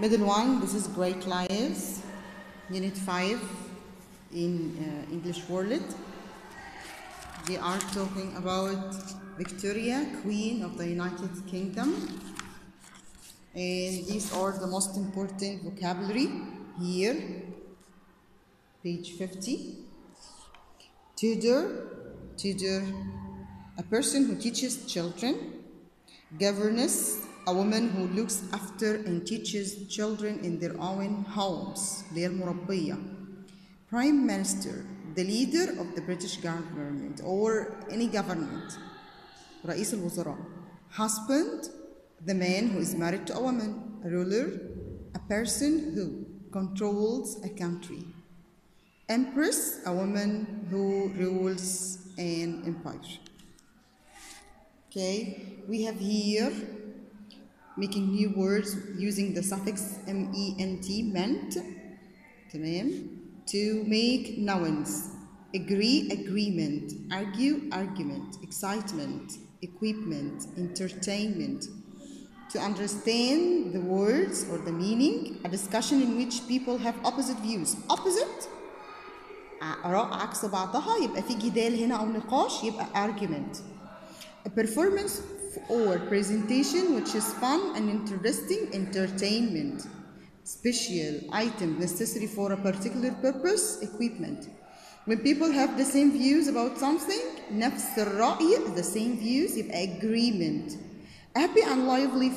Middle one, this is Great Lives, Unit 5 in uh, English World. They are talking about Victoria, Queen of the United Kingdom. And these are the most important vocabulary here. Page 50. Tutor, tutor, a person who teaches children. Governess, a woman who looks after and teaches children in their own homes اللي هي المربية Prime Minister the leader of the British government or any government رئيس الوزراء Husband the man who is married to a woman Ruler a person who controls a country Empress a woman who rules an empire Okay, we have here making new words using the suffix ment meant تمام to make nouns agree agreement argue argument excitement equipment entertainment to understand the words or the meaning a discussion in which people have opposite views opposite آراء عكس بعضها يبقى في جدال هنا أو نقاش يبقى argument a performance or presentation which is fun and interesting entertainment special item necessary for a particular purpose equipment when people have the same views about something نفس الرأي the same views يبقى agreement happy and lively